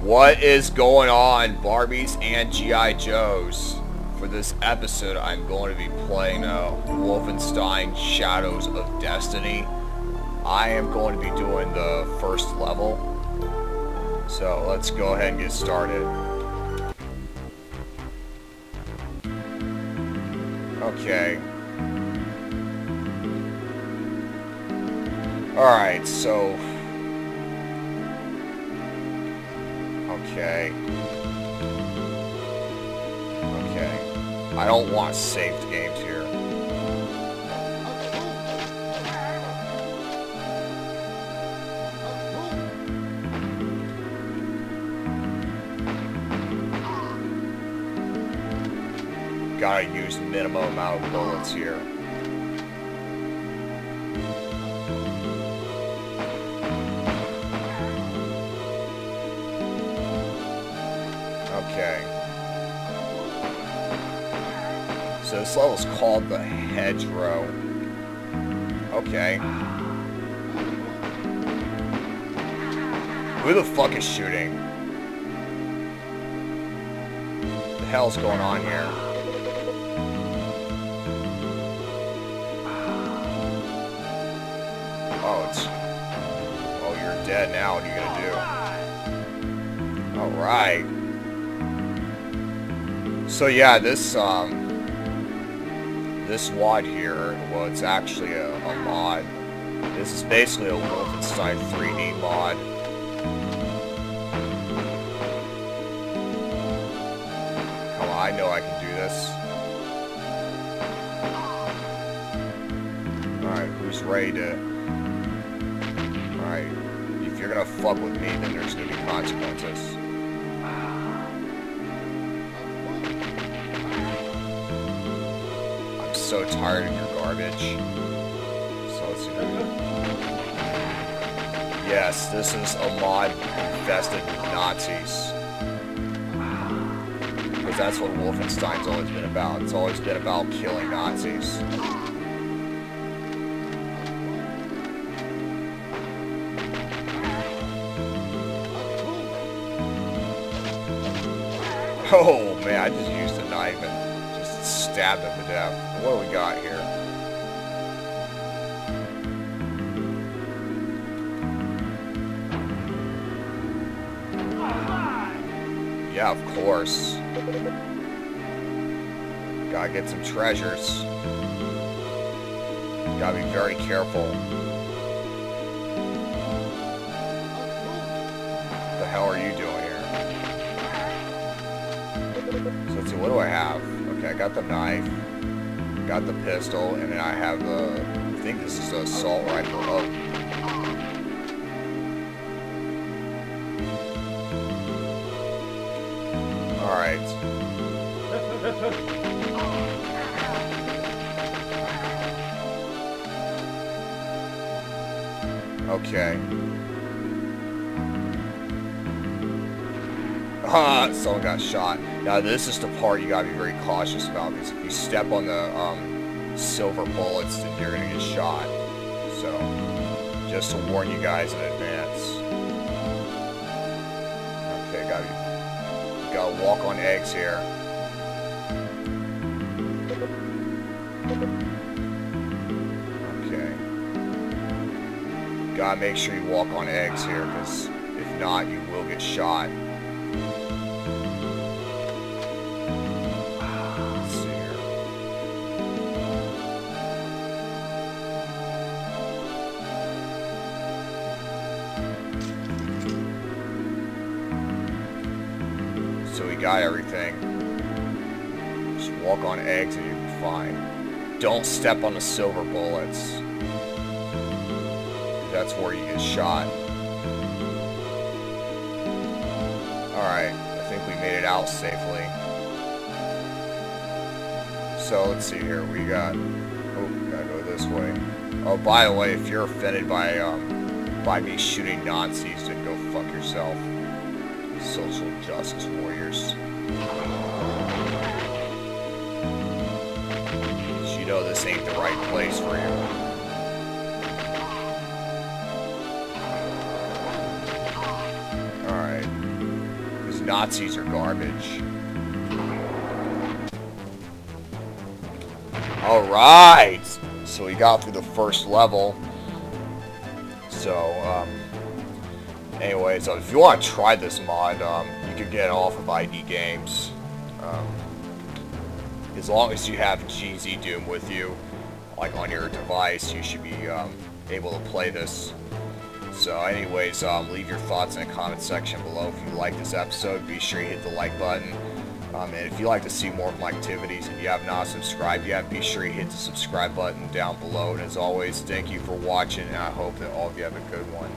What is going on, Barbies and G.I. Joes? For this episode, I'm going to be playing uh, Wolfenstein Shadows of Destiny. I am going to be doing the first level. So let's go ahead and get started. Okay. Alright, so Okay. Okay. I don't want saved games here. Gotta use minimum amount of bullets here. So this level's called the Hedgerow. Okay. Who the fuck is shooting? the hell's going on here? Oh, it's... Oh, you're dead now. What are you gonna do? Alright. So yeah, this um, this WAD here, well, it's actually a, a mod. This is basically a Wolfenstein 3D mod. Oh, I know I can do this. Alright, who's ready to... Alright, if you're gonna fuck with me, then there's gonna be consequences. So tired of your garbage. So let's see. Yes, this is a mod infested with Nazis. Because that's what Wolfenstein's always been about. It's always been about killing Nazis. Oh man, I just used a knife stabbed him to death. What do we got here? Yeah, of course. Gotta get some treasures. Gotta be very careful. What the hell are you doing here? So let's see, what do I have? Okay, I got the knife got the pistol, and then I have the, I think this is the assault rifle. Oh. Alright. Okay. Someone got shot. Now this is the part you gotta be very cautious about because if you step on the um, silver bullets, then you're gonna get shot. So, just to warn you guys in advance. Okay, gotta gotta walk on eggs here. Okay. Gotta make sure you walk on eggs here, because if not, you will get shot. Got everything. Just walk on eggs and you'll be fine. Don't step on the silver bullets. That's where you get shot. Alright, I think we made it out safely. So let's see here, we got... Oh, gotta go this way. Oh, by the way, if you're offended by, um, by me shooting Nazis, then go fuck yourself social justice warriors. You know this ain't the right place for you. Alright. Because Nazis are garbage. Alright! So we got through the first level. So, um, anyways, so if you want to try this mod, um, you can get it off of ID Games. Um, as long as you have GZ Doom with you, like on your device, you should be um, able to play this. So anyways, um, leave your thoughts in the comment section below. If you like this episode, be sure you hit the like button. Um, and if you'd like to see more of my activities and you have not subscribed yet, be sure you hit the subscribe button down below. And as always, thank you for watching, and I hope that all of you have a good one.